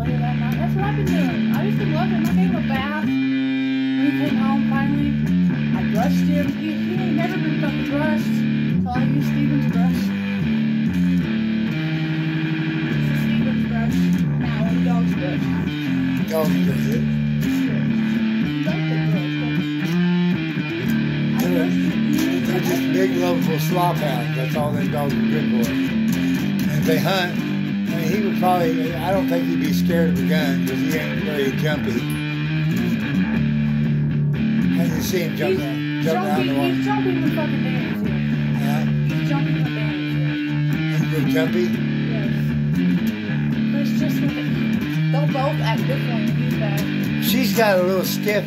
That's what I've been doing. I used to love him. I gave him a bath. When he came home finally, I brushed him. He, he ain't never been fucking brushed. So I use Steven's brush. This is Steven's brush. Now a dog's brush. Dog does it. You brush? I They're- just big, lovable slop hounds. That's all them dogs are good for. And if they hunt, he would probably, I don't think he'd be scared of a gun because he ain't very jumpy. And you see him jump, He's jump around the jumping, he's jumping the fucking bands here. Yeah, He's jumping the bands he's jumpy. Yes. But it's just when it, they'll both act differently when he's back. She's got a little stiff.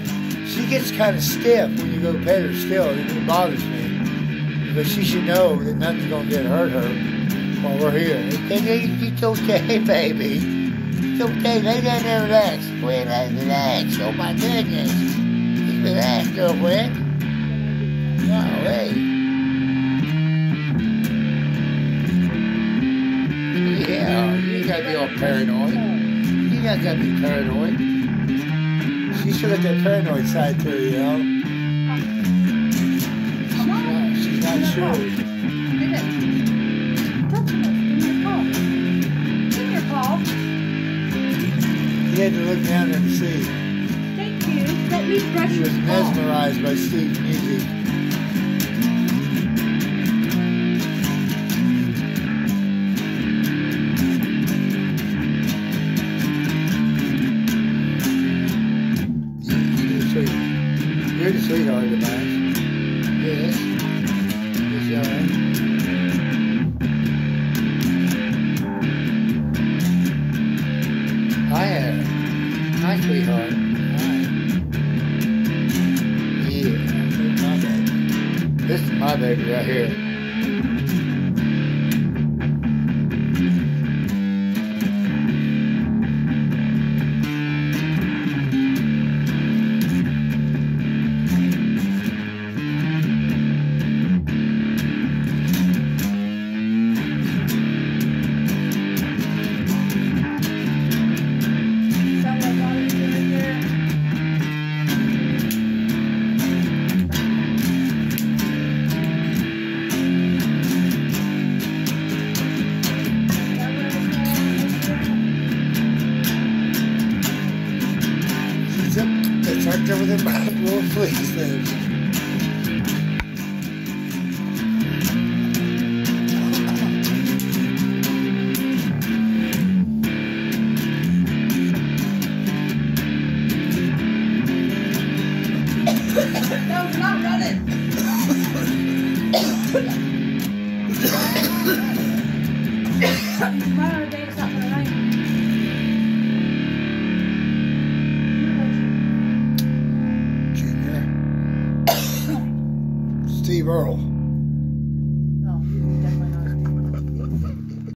She gets kind of stiff when you go pet her still. It bothers me. But she should know that nothing's going to get hurt her while we're here. It's, okay, baby. It's okay. Lay down and relax. Relax, relax. Oh, my goodness. Just relax, girlfriend. Hey. Yeah, you got to be all paranoid. You ain't got to be paranoid. She still got that paranoid side to her, you know. She's not, she's not sure. He had to look down and see. Thank you. Let me brush He was mesmerized by Steve's music. You're the sweet- You're the sweetheart of mine. Yes. Yes, you are. Baby right here. She's up. That's right over there the little fleece. No, not running. Steve Earle.